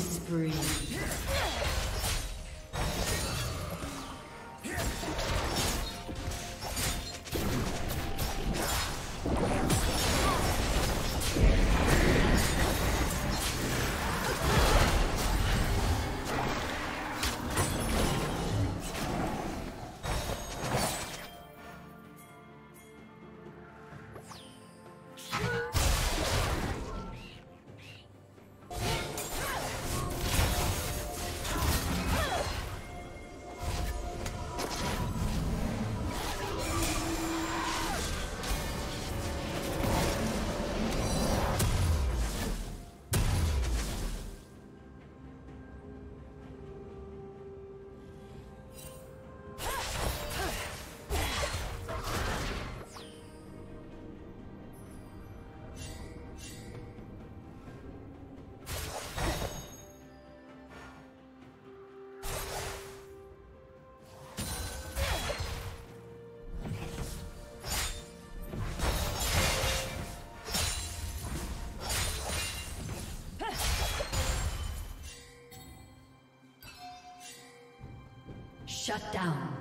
Spree. Shut down.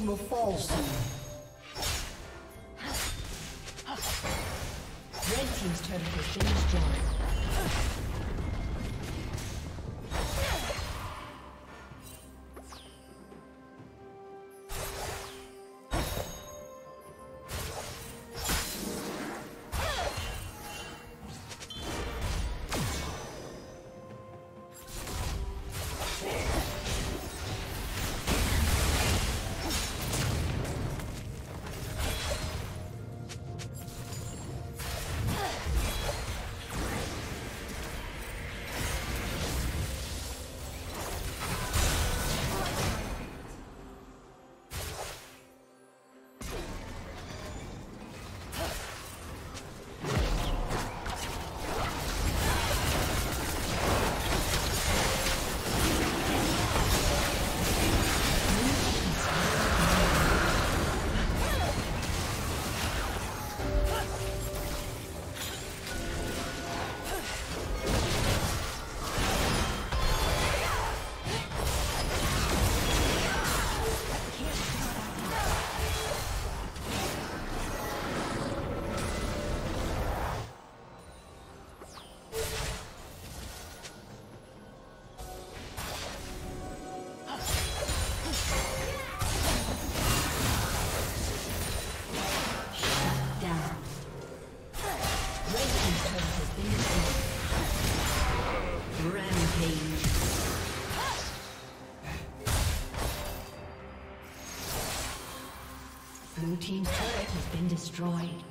Plating will fall. Destroyed.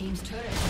Team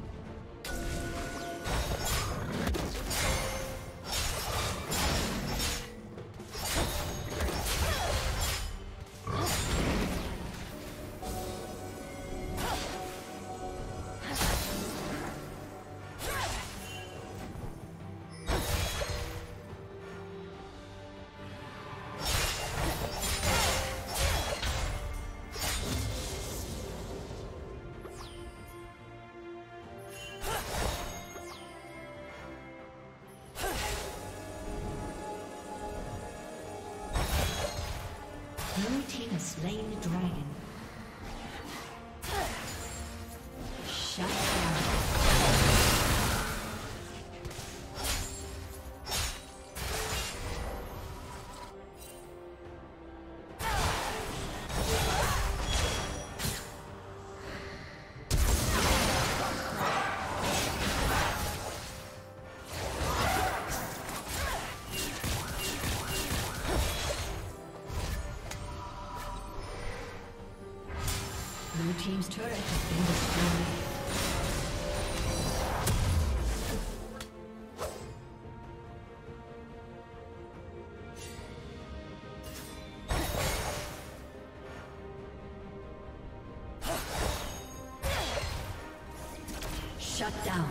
Shut down.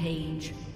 Rampage.